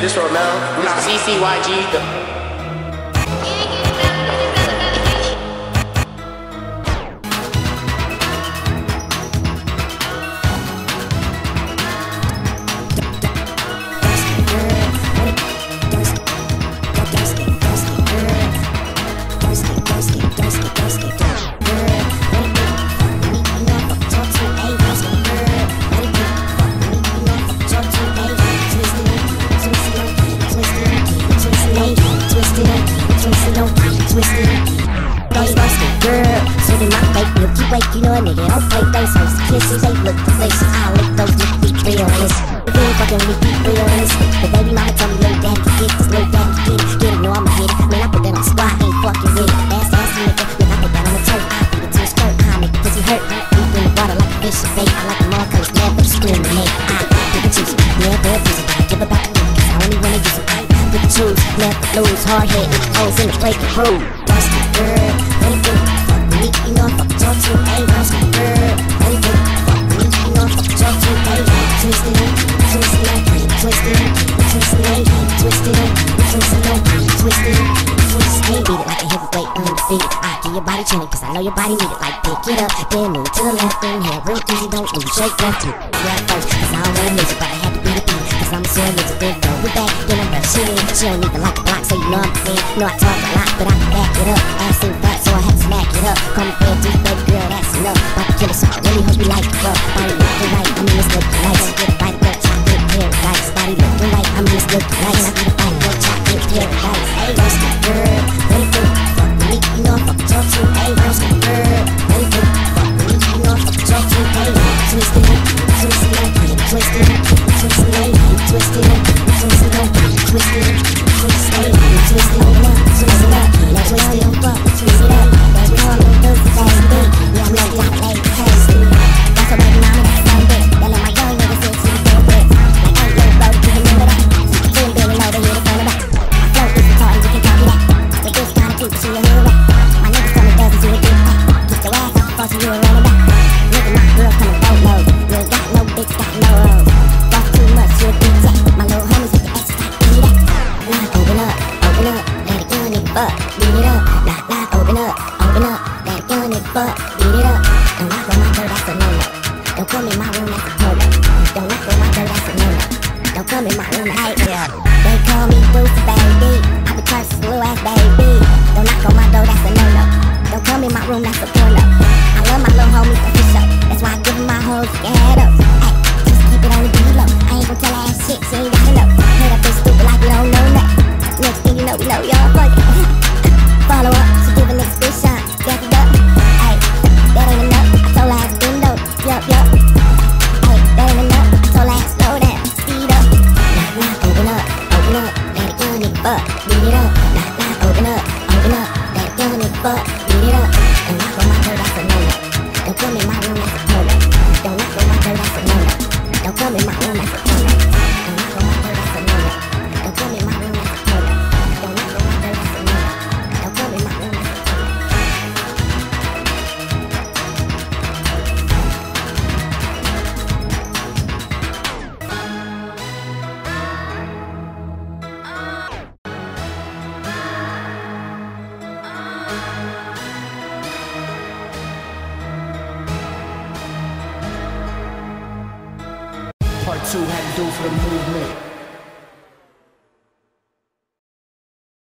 this Romel. CCYG. The- those. Kisses, they look the faces. I lick those look realist. If you fucking with be realistic. The baby mama told me little daddy get this, little daddy get it. Get it, know I'ma hit it. Man, I put that on squat, ain't fucking with it. Ass, ass, nigga. Look, I put that on the turf. I beat it to a skirt. I make the pussy hurt. Deep in the water like a fish bait. I like them all colors, never discriminate. I pick and choose. It, but I give it back to you. Cause I only wanna use it. Pick and choose. Never lose. Hard head, hoes in the and prove. Dusty girl, anything. Fuck me, you know I fuck talk to. Ain't Ain't beat it like a heavyweight undefeated. I give your body training cause I know your body need it. Like pick it up, then move to the left, inhale real easy, don't lose. Shake left to right first cause I don't wanna lose it, but I had to beat it beat cause I'm a sore loser. Then throw it back, then I'm brush. She don't even like the block, so you know I'm saying. Know I talk a lot, but I'm back twisting it, twisting it, twisting twisting. Fuck, beat it up. Don't knock on my door, that's a no-no. Don't come in my room, that's a porno. Don't knock on my door, that's a no-no. Don't come in my room, I hate. They call me Bruce, baby. I be cursed, little ass baby. Don't knock on my door, that's a no-no. Don't come in my room, that's a porno. ばビビろう。ラッパーオーナーオーナーだよにばビビろう。どんなこまとらす。のどこにまのなす。とどんなこまとらすのどこにまのなす。Two had to do for the movement.